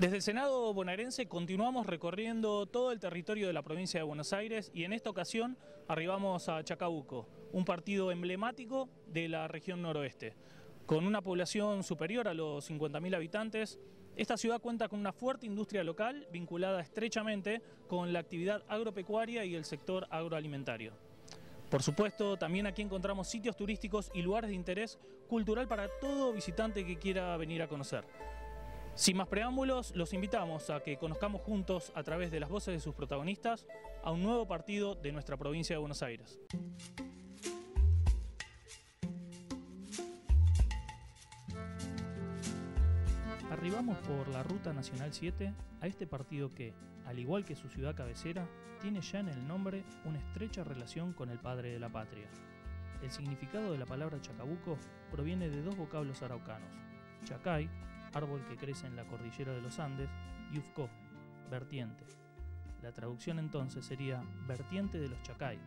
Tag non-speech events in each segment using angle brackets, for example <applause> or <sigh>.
Desde el Senado bonaerense continuamos recorriendo todo el territorio de la provincia de Buenos Aires y en esta ocasión arribamos a Chacabuco, un partido emblemático de la región noroeste. Con una población superior a los 50.000 habitantes, esta ciudad cuenta con una fuerte industria local vinculada estrechamente con la actividad agropecuaria y el sector agroalimentario. Por supuesto, también aquí encontramos sitios turísticos y lugares de interés cultural para todo visitante que quiera venir a conocer. Sin más preámbulos, los invitamos a que conozcamos juntos, a través de las voces de sus protagonistas, a un nuevo partido de nuestra provincia de Buenos Aires. Arribamos por la Ruta Nacional 7 a este partido que, al igual que su ciudad cabecera, tiene ya en el nombre una estrecha relación con el padre de la patria. El significado de la palabra Chacabuco proviene de dos vocablos araucanos, Chacay, árbol que crece en la cordillera de los Andes, y Ufco, vertiente. La traducción entonces sería vertiente de los Chacay,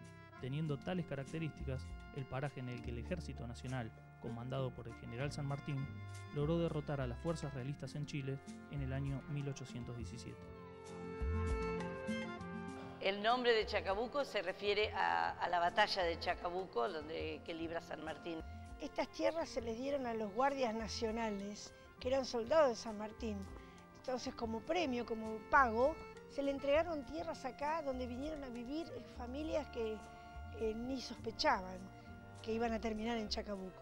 teniendo tales características el paraje en el que el Ejército Nacional, comandado por el general San Martín, logró derrotar a las fuerzas realistas en Chile en el año 1817. El nombre de Chacabuco se refiere a, la batalla de Chacabuco, donde, que libra San Martín. Estas tierras se les dieron a los guardias nacionales que eran soldados de San Martín. Entonces, como premio, como pago, se le entregaron tierras acá donde vinieron a vivir familias que eh, ni sospechaban que iban a terminar en Chacabuco.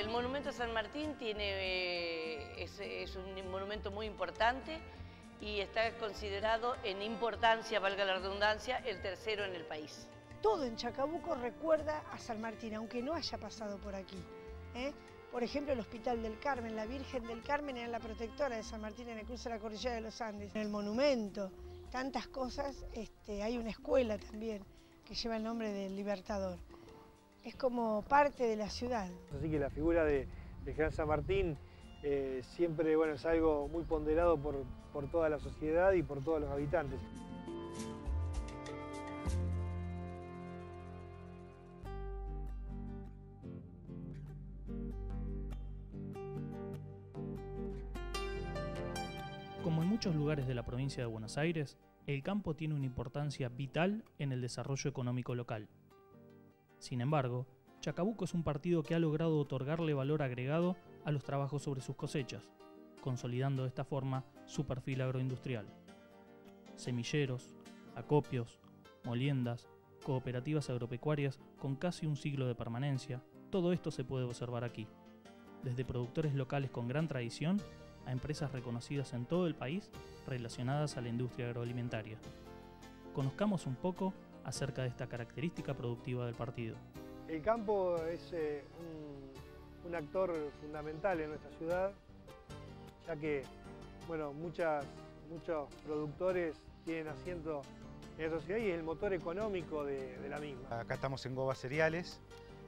El monumento a San Martín tiene, eh, es, un monumento muy importante y está considerado en importancia, valga la redundancia, el tercero en el país. Todo en Chacabuco recuerda a San Martín, aunque no haya pasado por aquí. ¿eh? Por ejemplo, el Hospital del Carmen, la Virgen del Carmen era la protectora de San Martín en el cruce de la cordillera de los Andes. En el monumento, tantas cosas, este, hay una escuela también que lleva el nombre del Libertador es como parte de la ciudad. Así que la figura de, de San Martín eh, siempre bueno, es algo muy ponderado por, por toda la sociedad y por todos los habitantes. Como en muchos lugares de la provincia de Buenos Aires, el campo tiene una importancia vital en el desarrollo económico local. Sin embargo, Chacabuco es un partido que ha logrado otorgarle valor agregado a los trabajos sobre sus cosechas, consolidando de esta forma su perfil agroindustrial. Semilleros, acopios, moliendas, cooperativas agropecuarias con casi un siglo de permanencia, todo esto se puede observar aquí, desde productores locales con gran tradición a empresas reconocidas en todo el país relacionadas a la industria agroalimentaria. Conozcamos un poco acerca de esta característica productiva del partido. El campo es eh, un, actor fundamental en nuestra ciudad, ya que bueno, muchas, muchos productores tienen asiento en la sociedad y es el motor económico de, la misma. Acá estamos en Goba Cereales,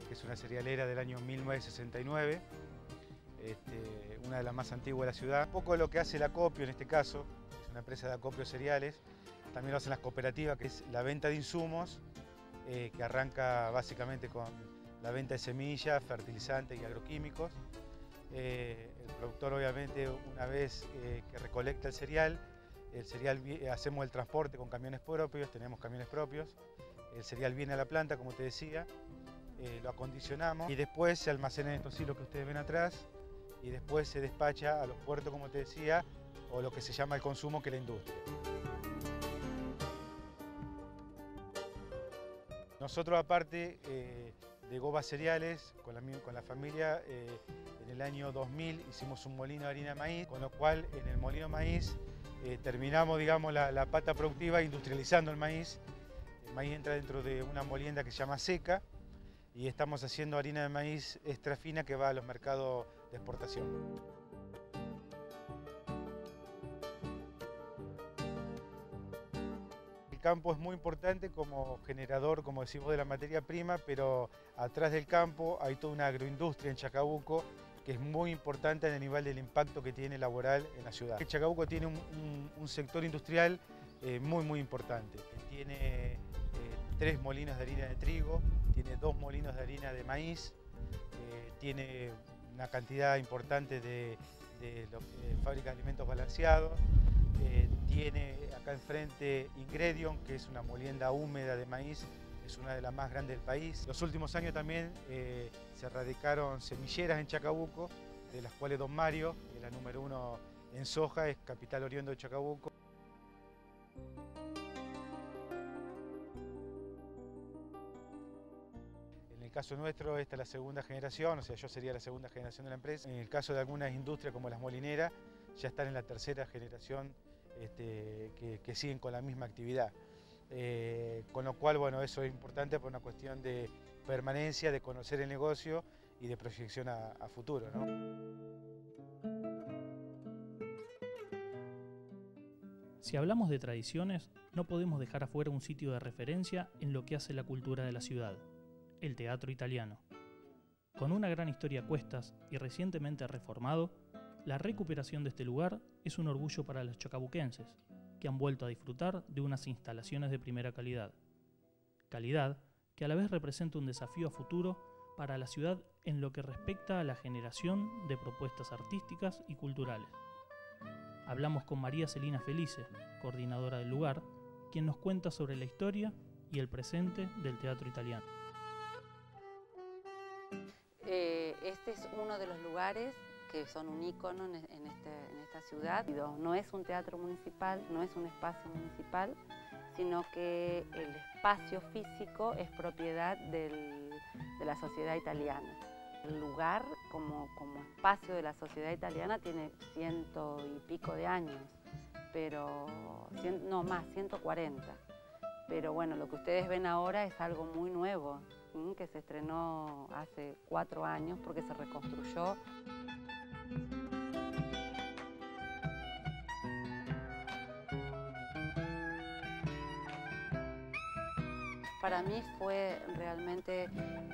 que es una cerealera del año 1969, este, una de las más antiguas de la ciudad. Un poco lo que hace el acopio en este caso, es una empresa de acopio cereales, también lo hacen las cooperativas, que es la venta de insumos, eh, que arranca básicamente con la venta de semillas, fertilizantes y agroquímicos. Eh, el productor obviamente una vez eh, que recolecta el cereal, el cereal hacemos el transporte con camiones propios, tenemos camiones propios, el cereal viene a la planta como te decía, lo acondicionamos y después se almacena en estos hilos que ustedes ven atrás y después se despacha a los puertos como te decía o lo que se llama el consumo que es la industria. Nosotros aparte eh, de Goba Cereales, con la, familia, eh, en el año 2000 hicimos un molino de harina de maíz, con lo cual en el molino de maíz eh, terminamos digamos, la, pata productiva industrializando el maíz. El maíz entra dentro de una molienda que se llama seca y estamos haciendo harina de maíz extra fina que va a los mercados de exportación. Campo es muy importante como generador, como decimos, de la materia prima, pero atrás del campo hay toda una agroindustria en Chacabuco que es muy importante en el nivel del impacto que tiene laboral en la ciudad. Chacabuco tiene un, sector industrial eh, muy, muy importante. Tiene eh, tres molinos de harina de trigo, tiene dos molinos de harina de maíz, eh, tiene una cantidad importante de, de, fábrica de alimentos balanceados, tiene acá enfrente Ingredion, que es una molienda húmeda de maíz es una de las más grandes del país. Los últimos años también eh, se radicaron semilleras en Chacabuco, de las cuales Don Mario, que es la número uno en soja, es capital oriundo de Chacabuco. En el caso nuestro, esta es la segunda generación, o sea, yo sería la segunda generación de la empresa. En el caso de algunas industrias como las molineras, ya están en la tercera generación este, que siguen con la misma actividad. Eh, con lo cual, bueno, eso es importante por una cuestión de permanencia, de conocer el negocio y de proyección a, futuro. Si hablamos de tradiciones, no podemos dejar afuera un sitio de referencia en lo que hace la cultura de la ciudad, el teatro italiano. Con una gran historia a cuestas y recientemente reformado, la recuperación de este lugar es un orgullo para los chacabuquenses, que han vuelto a disfrutar de unas instalaciones de primera calidad. Calidad que a la vez representa un desafío a futuro para la ciudad en lo que respecta a la generación de propuestas artísticas y culturales. Hablamos con María Celina Felice, coordinadora del lugar, quien nos cuenta sobre la historia y el presente del teatro italiano. Eh, este es uno de los lugares que son un ícono en, este, en esta ciudad. No es un teatro municipal, no es un espacio municipal, sino que el espacio físico es propiedad de la sociedad italiana. El lugar como, como espacio de la sociedad italiana tiene ciento y pico de años, pero no más, 140. Pero bueno, lo que ustedes ven ahora es algo muy nuevo, que se estrenó hace cuatro años porque se reconstruyó. Para mí fue realmente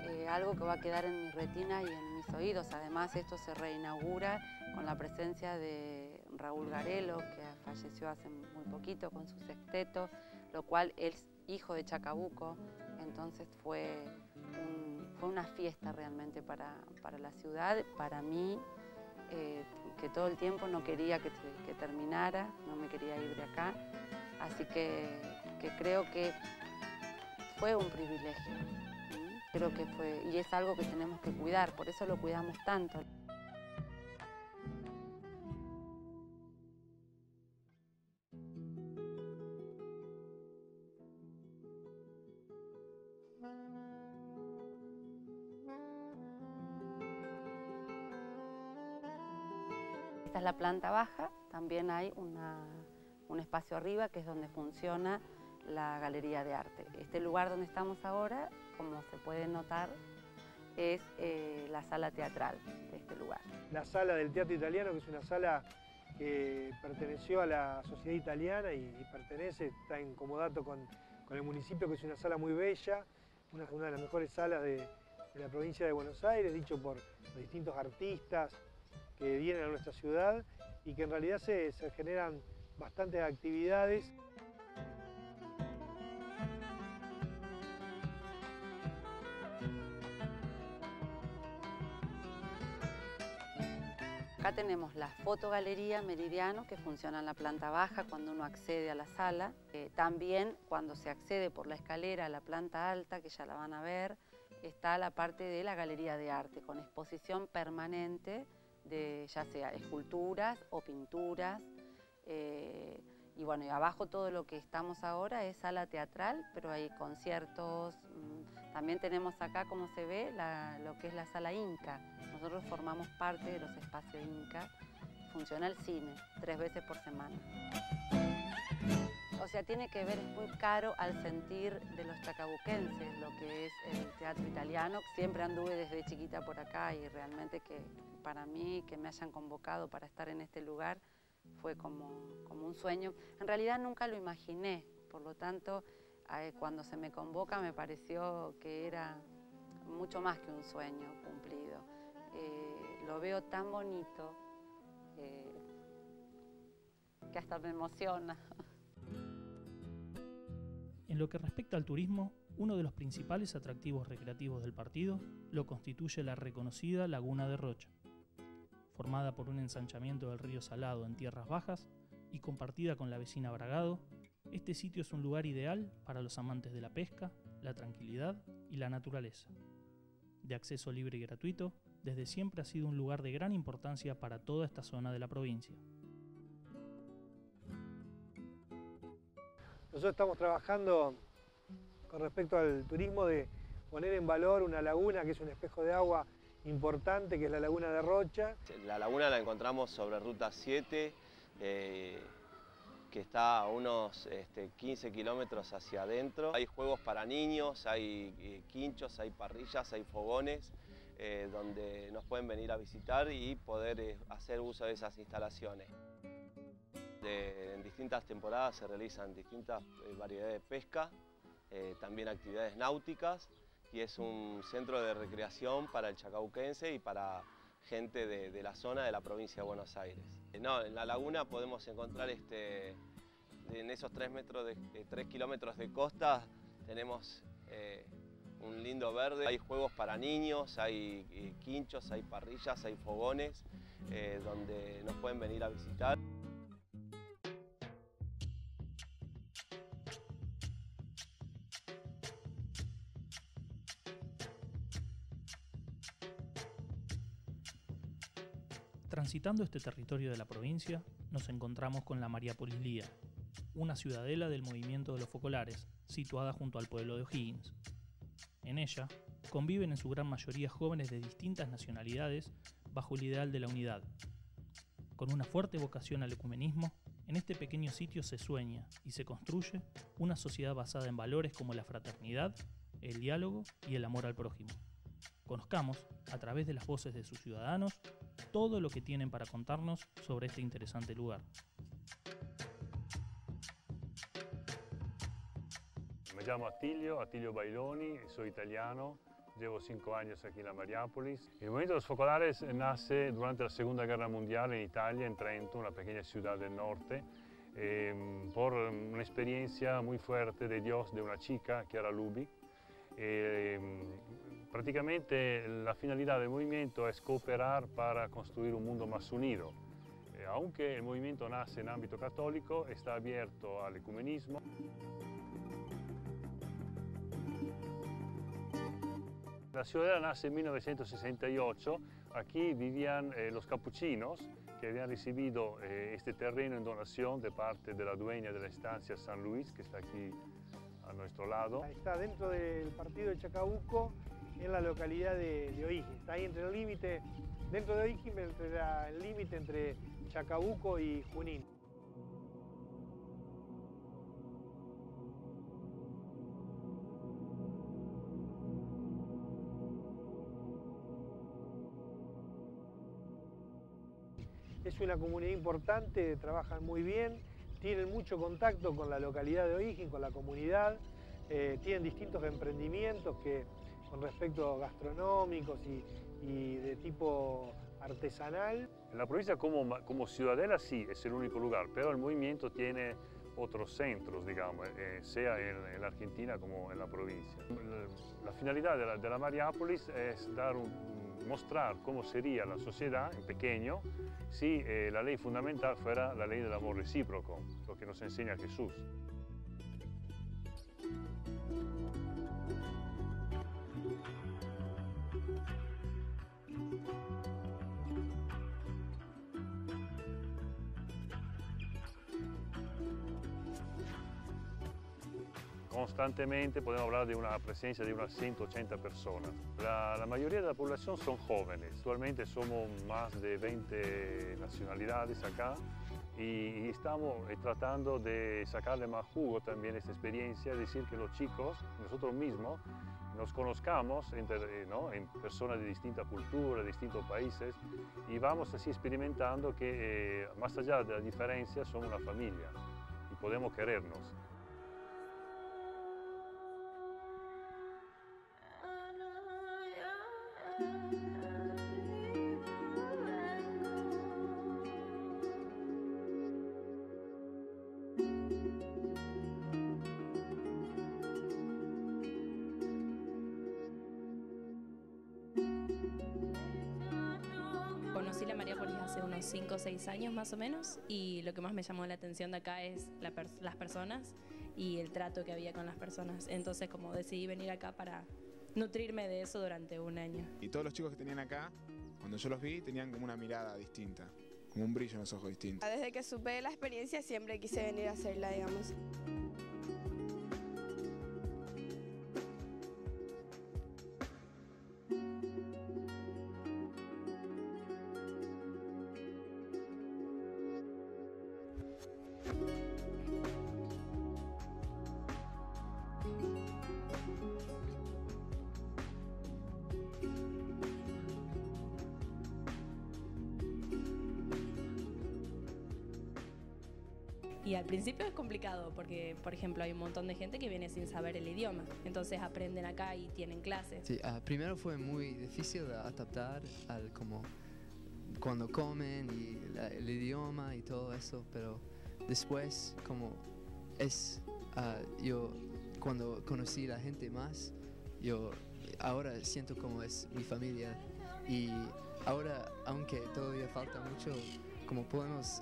eh, algo que va a quedar en mi retina y en mis oídos. Además, esto se reinaugura con la presencia de Raúl Garelo, que falleció hace muy poquito con su sexteto, lo cual es hijo de Chacabuco, entonces fue, fue una fiesta realmente para, la ciudad, para mí, eh, que todo el tiempo no quería que, terminara, no me quería ir de acá, así que creo que fue un privilegio. Creo que fue, y es algo que tenemos que cuidar, por eso lo cuidamos tanto. Esta es la planta baja, también hay un espacio arriba que es donde funciona la Galería de Arte. Este lugar donde estamos ahora, como se puede notar, es eh, la sala teatral de este lugar. La sala del Teatro Italiano, que es una sala que perteneció a la sociedad italiana y, pertenece, está en comodato con, el municipio, que es una sala muy bella, una, de las mejores salas de, la provincia de Buenos Aires, dicho por los distintos artistas que vienen a nuestra ciudad y que en realidad se generan bastantes actividades. Acá tenemos la fotogalería Meridiano que funciona en la planta baja cuando uno accede a la sala. Eh, también cuando se accede por la escalera a la planta alta, que ya la van a ver, está la parte de la galería de arte con exposición permanente de ya sea esculturas o pinturas. Eh, y bueno, y abajo todo lo que estamos ahora es sala teatral, pero hay conciertos. También tenemos acá, como se ve, lo que es la sala Inca. Nosotros formamos parte de los espacios Inca. Funciona el cine, tres veces por semana. O sea, tiene que ver, es muy caro al sentir de los chacabuquenses, lo que es el teatro italiano. Siempre anduve desde chiquita por acá y realmente que para mí, que me hayan convocado para estar en este lugar, fue como, como un sueño. En realidad nunca lo imaginé, por lo tanto, cuando se me convoca me pareció que era mucho más que un sueño cumplido. Eh, lo veo tan bonito que hasta me emociona. En lo que respecta al turismo, uno de los principales atractivos recreativos del partido lo constituye la reconocida Laguna de Rocha. Formada por un ensanchamiento del río Salado en tierras bajas y compartida con la vecina Bragado, este sitio es un lugar ideal para los amantes de la pesca, la tranquilidad y la naturaleza. De acceso libre y gratuito, desde siempre ha sido un lugar de gran importancia para toda esta zona de la provincia. Nosotros estamos trabajando con respecto al turismo de poner en valor una laguna que es un espejo de agua importante, que es la laguna de Rocha. La laguna la encontramos sobre Ruta 7, eh, que está a unos 15 este, kilómetros hacia adentro. Hay juegos para niños, hay eh, quinchos, hay parrillas, hay fogones, eh, donde nos pueden venir a visitar y poder hacer uso de esas instalaciones. en distintas temporadas se realizan distintas variedades de pesca, también actividades náuticas y es un centro de recreación para el chacabuquense y para gente de, la zona de la provincia de Buenos Aires. Eh, no, en la laguna podemos encontrar este, en esos 3, metros de, 3 kilómetros de costa tenemos eh, un lindo verde, hay juegos para niños, hay eh, quinchos, hay parrillas, hay fogones donde nos pueden venir a visitar. Transitando este territorio de la provincia, nos encontramos con la Mariápolis Lía, una ciudadela del movimiento de los focolares, situada junto al pueblo de O'Higgins. En ella, conviven en su gran mayoría jóvenes de distintas nacionalidades bajo el ideal de la unidad. Con una fuerte vocación al ecumenismo, en este pequeño sitio se sueña y se construye una sociedad basada en valores como la fraternidad, el diálogo y el amor al prójimo. Conozcamos, a través de las voces de sus ciudadanos, todo lo que tienen para contarnos sobre este interesante lugar. Me llamo Attilio, Attilio Bailoni, soy italiano, llevo cinco años aquí en la Mariápolis. El movimiento de los focolares nace durante la Segunda Guerra Mundial en Italia, en Trento, una pequeña ciudad del norte, em, por una experiencia muy fuerte de Dios de una chica que era Lubi. Em, Prácticamente la finalidad del movimiento es cooperar para construir un mundo más unido. Eh, aunque el movimiento nace en ámbito católico, está abierto al ecumenismo. La ciudad nace en 1968, aquí vivían eh, los capuchinos que habían recibido eh, este terreno en donación de parte de la dueña de la estancia San Luis, que está aquí nuestro lado. Está dentro del partido de Chacabuco, en la localidad de, de Está ahí entre el límite, dentro de O'Higgins, entre el límite entre Chacabuco y Junín. Es una comunidad importante, trabajan muy bien, tienen mucho contacto con la localidad de O'Higgins, con la comunidad, eh, tienen distintos emprendimientos que con respecto gastronómicos y, de tipo artesanal. En la provincia como, como ciudadela sí, es el único lugar, pero el movimiento tiene otros centros, digamos, eh, sea en, la Argentina como en la provincia. La, finalidad de la, de la, Mariápolis es dar mostrar cómo sería la sociedad en pequeño si eh, la ley fundamental fuera la ley del amor recíproco, lo que nos enseña Jesús. Constantemente podemos hablar de una presencia de unas 180 personas. La, mayoría de la población son jóvenes, actualmente somos más de 20 nacionalidades acá y, estamos eh, tratando de sacarle más jugo también a esta experiencia, decir, que los chicos, nosotros mismos, nos conozcamos entre, eh, en personas de distintas culturas, de distintos países y vamos así experimentando que eh, más allá de la diferencia somos una familia y podemos querernos. Conocí la Mariápolis hace unos 5 o 6 años más o menos y lo que más me llamó la atención de acá es las personas y el trato que había con las personas. Entonces como decidí venir acá para nutrirme de eso durante un año. Y todos los chicos que tenían acá, cuando yo los vi, tenían como una mirada distinta, como un brillo en los ojos distinto. Desde que supe la experiencia siempre quise venir a hacerla, digamos. Y al principio es complicado porque, por ejemplo, hay un montón de gente que viene sin saber el idioma. Entonces aprenden acá y tienen clases. Sí, ah, primero fue muy difícil de adaptar al como cuando comen y el idioma y todo eso, pero después como es ah, yo cuando conocí a la gente más, yo ahora siento como es mi familia y ahora aunque todavía falta mucho, como podemos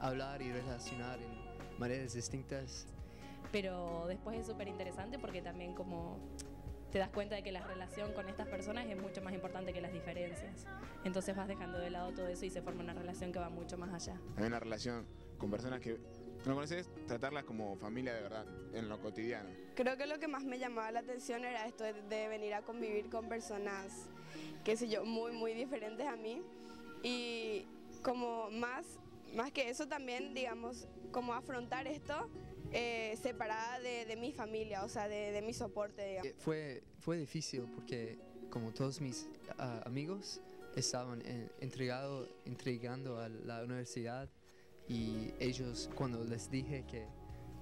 hablar y relacionar en maneras distintas. Pero después es súper interesante porque también como te das cuenta de que la relación con estas personas es mucho más importante que las diferencias. Entonces vas dejando de lado todo eso y se forma una relación que va mucho más allá. Hay una relación con personas que no conoces, tratarlas como familia de verdad, en lo cotidiano. Creo que lo que más me llamaba la atención era esto de, venir a convivir con personas, qué sé yo, muy, muy diferentes a mí. Y como más, más que eso también, digamos, como afrontar esto eh, separada de, mi familia, o sea, de, mi soporte. Eh, fue, fue difícil porque como todos mis ah, amigos estaban entregado, entregando a la universidad y ellos cuando les dije que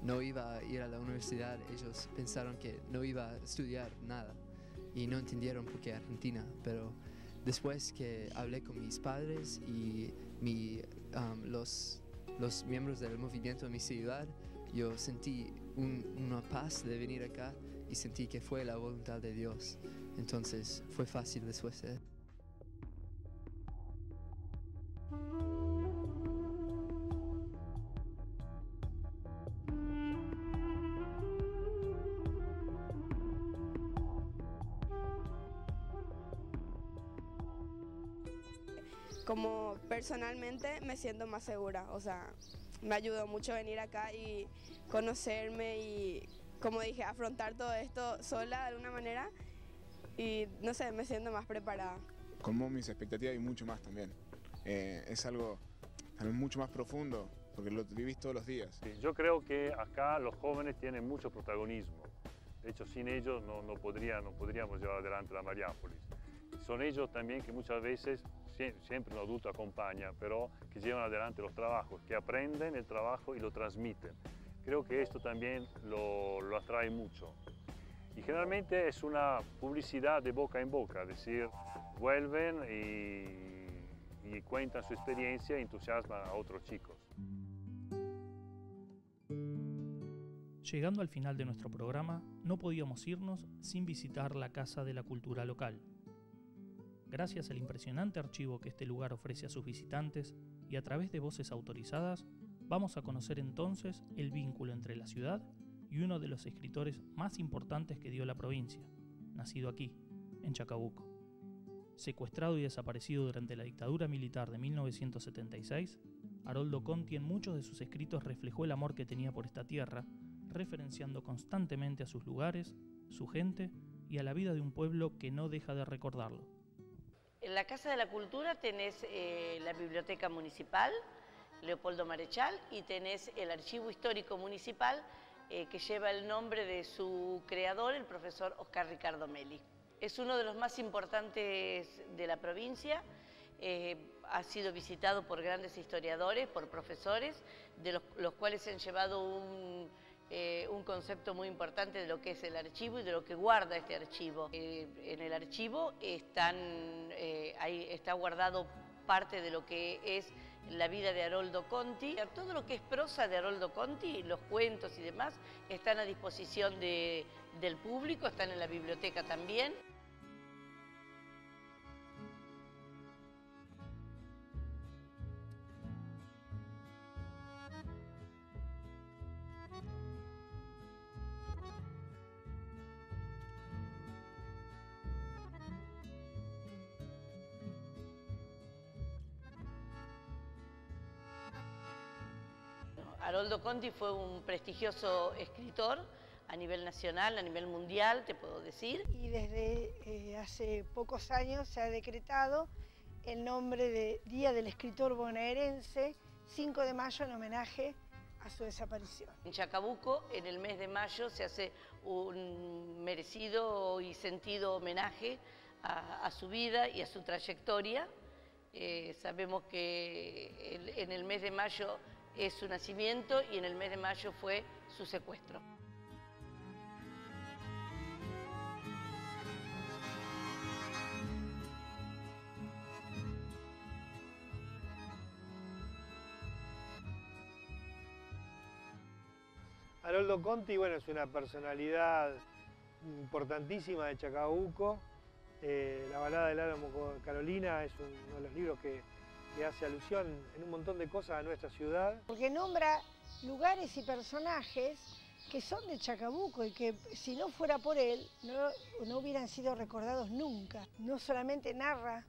no iba a ir a la universidad, ellos pensaron que no iba a estudiar nada y no entendieron por qué Argentina, pero después que hablé con mis padres y mi, los los miembros del movimiento de mi ciudad, yo sentí una paz de venir acá y sentí que fue la voluntad de Dios. Entonces fue fácil después. ¿eh? Personalmente me siento más segura, o sea, me ayudó mucho venir acá y conocerme y, como dije, afrontar todo esto sola de alguna manera y, no sé, me siento más preparada. Como mis expectativas y mucho más también. Eh, es algo también mucho más profundo, porque lo vivís todos los días. yo creo que acá los jóvenes tienen mucho protagonismo. De hecho, sin ellos no, no, podría, no podríamos llevar adelante la Mariápolis. Son ellos también que muchas veces siempre un adulto acompaña, pero que llevan adelante los trabajos, que aprenden el trabajo y lo transmiten. Creo que esto también lo, lo atrae mucho. Y generalmente es una publicidad de boca en boca, es decir, vuelven y, y cuentan su experiencia y entusiasman a otros chicos. Llegando al final de nuestro programa, no podíamos irnos sin visitar la Casa de la Cultura Local, gracias al impresionante archivo que este lugar ofrece a sus visitantes y a través de voces autorizadas, vamos a conocer entonces el vínculo entre la ciudad y uno de los escritores más importantes que dio la provincia, nacido aquí, en Chacabuco. Secuestrado y desaparecido durante la dictadura militar de 1976, Haroldo Conti en muchos de sus escritos reflejó el amor que tenía por esta tierra, referenciando constantemente a sus lugares, su gente y a la vida de un pueblo que no deja de recordarlo. En la Casa de la Cultura tenés eh, la Biblioteca Municipal, Leopoldo Marechal, y tenés el Archivo Histórico Municipal, eh, que lleva el nombre de su creador, el profesor Oscar Ricardo Meli. Es uno de los más importantes de la provincia, eh, ha sido visitado por grandes historiadores, por profesores, de los cuales han llevado un eh, un concepto muy importante de lo que es el archivo y de lo que guarda este archivo. Eh, en el archivo están, eh, ahí está guardado parte de lo que es la vida de Haroldo Conti. Todo lo que es prosa de Haroldo Conti, los cuentos y demás, están a disposición del público, están en la biblioteca también. Conti fue un prestigioso escritor a nivel nacional, a nivel mundial, te puedo decir. Y desde eh, hace pocos años se ha decretado el nombre de Día del Escritor Bonaerense, 5 de mayo en homenaje a su desaparición. En Chacabuco, en el mes de mayo, se hace un merecido y sentido homenaje a, su vida y a su trayectoria. Eh, sabemos que en el mes de mayo es su nacimiento y en el mes de mayo fue su secuestro. Haroldo Conti, bueno, es una personalidad importantísima de Chacabuco. Eh, la balada del Álamo Carolina es uno de los libros que, hace alusión en un montón de cosas a nuestra ciudad. Porque nombra lugares y personajes que son de Chacabuco y que si no fuera por él no, no hubieran sido recordados nunca. No solamente narra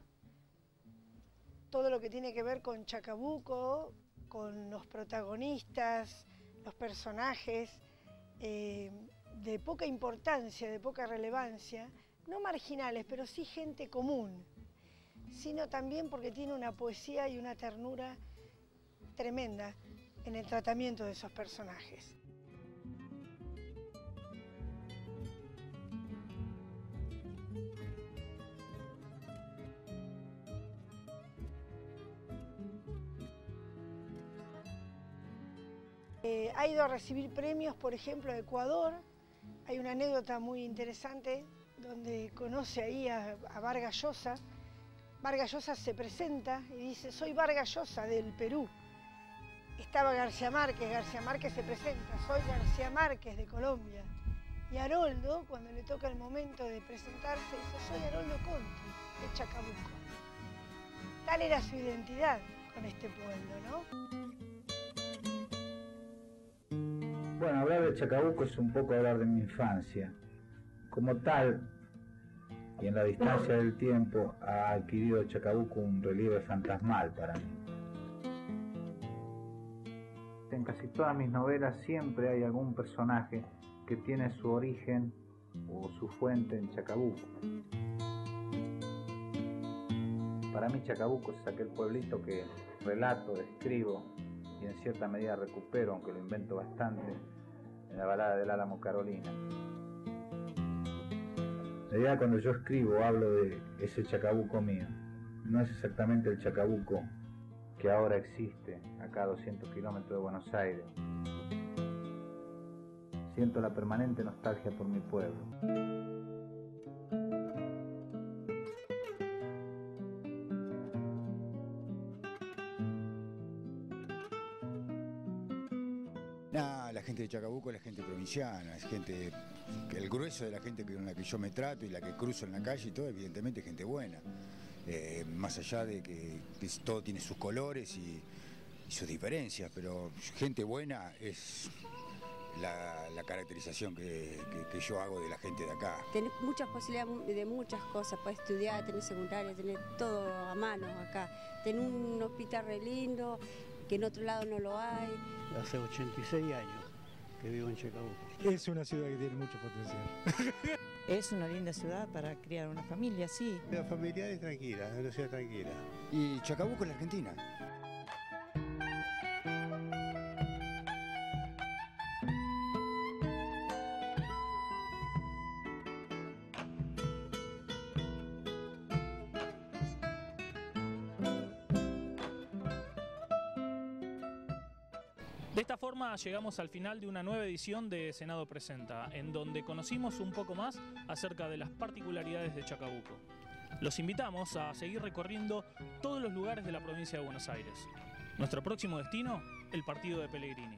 todo lo que tiene que ver con Chacabuco, con los protagonistas, los personajes eh, de poca importancia, de poca relevancia, no marginales, pero sí gente común, sino también porque tiene una poesía y una ternura tremenda en el tratamiento de esos personajes. Eh, ha ido a recibir premios, por ejemplo, a Ecuador. Hay una anécdota muy interesante donde conoce ahí a, Vargas Llosa. Vargas Llosa se presenta y dice, soy Vargas Llosa del Perú. Estaba García Márquez, García Márquez se presenta, soy García Márquez de Colombia. Y Haroldo, cuando le toca el momento de presentarse, dice, soy Haroldo Conti, de Chacabuco. Tal era su identidad con este pueblo, ¿no? Bueno, hablar de Chacabuco es un poco hablar de mi infancia. Como tal, y en la distancia del tiempo, ha adquirido Chacabuco un relieve fantasmal para mí. En casi todas mis novelas siempre hay algún personaje que tiene su origen o su fuente en Chacabuco. Para mí Chacabuco es aquel pueblito que relato, describo y en cierta medida recupero, aunque lo invento bastante, en la balada del Álamo Carolina. La idea cuando yo escribo hablo de ese chacabuco mío. No es exactamente el chacabuco que ahora existe acá a 200 kilómetros de Buenos Aires. Siento la permanente nostalgia por mi pueblo. De Chacabuco es la gente provinciana, es gente, el grueso de la gente con la que yo me trato y la que cruzo en la calle y todo, evidentemente gente buena. Eh, más allá de que, todo tiene sus colores y, sus diferencias, pero gente buena es la, caracterización que, yo hago de la gente de acá. Tenés muchas posibilidades de muchas cosas, para estudiar, tener secundaria, tener todo a mano acá. Tener un hospital re lindo, que en otro lado no lo hay. Hace 86 años que vivo en Chacabuco. Es una ciudad que tiene mucho potencial. <laughs> es una linda ciudad para criar una familia, sí. La familia es tranquila, es una ciudad tranquila. ¿Y Chacabuco en la Argentina? Llegamos al final de una nueva edición de Senado Presenta, en donde conocimos un poco más acerca de las particularidades de Chacabuco. Los invitamos a seguir recorriendo todos los lugares de la provincia de Buenos Aires. Nuestro próximo destino, el partido de Pellegrini.